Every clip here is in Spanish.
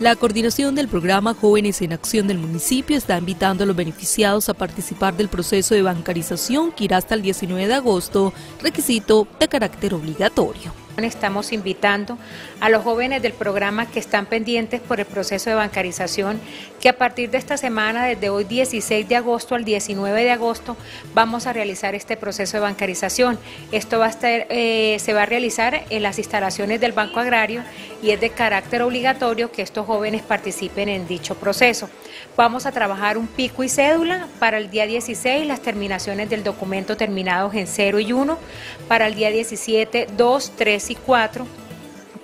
La coordinación del programa Jóvenes en Acción del municipio está invitando a los beneficiados a participar del proceso de bancarización que irá hasta el 19 de agosto, requisito de carácter obligatorio. Estamos invitando a los jóvenes del programa que están pendientes por el proceso de bancarización, que a partir de esta semana, desde hoy 16 de agosto al 19 de agosto, vamos a realizar este proceso de bancarización. Esto va a estar, eh, se va a realizar en las instalaciones del Banco Agrario y es de carácter obligatorio que estos jóvenes participen en dicho proceso. Vamos a trabajar un pico y cédula para el día 16, las terminaciones del documento terminados en 0 y 1, para el día 17, 2, 3, y 4,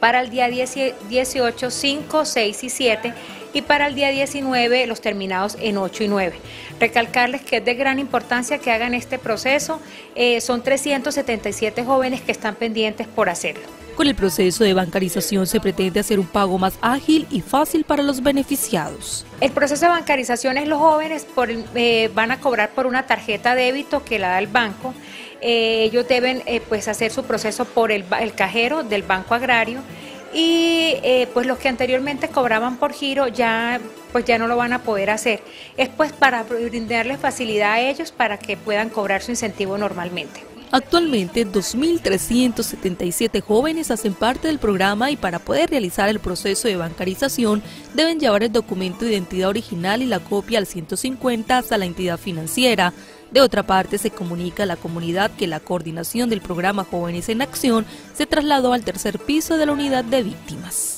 para el día 18 5, 6 y 7 y para el día 19 los terminados en 8 y 9. Recalcarles que es de gran importancia que hagan este proceso, eh, son 377 jóvenes que están pendientes por hacerlo. Con el proceso de bancarización se pretende hacer un pago más ágil y fácil para los beneficiados. El proceso de bancarización es los jóvenes eh, van a cobrar por una tarjeta débito que la da el banco. Eh, ellos deben pues hacer su proceso por el, el cajero del Banco Agrario y pues los que anteriormente cobraban por giro ya pues ya no lo van a poder hacer. Es pues para brindarles facilidad a ellos para que puedan cobrar su incentivo normalmente. Actualmente 2.377 jóvenes hacen parte del programa y para poder realizar el proceso de bancarización deben llevar el documento de identidad original y la copia al 150 hasta la entidad financiera. De otra parte, se comunica a la comunidad que la coordinación del programa Jóvenes en Acción se trasladó al tercer piso de la unidad de víctimas.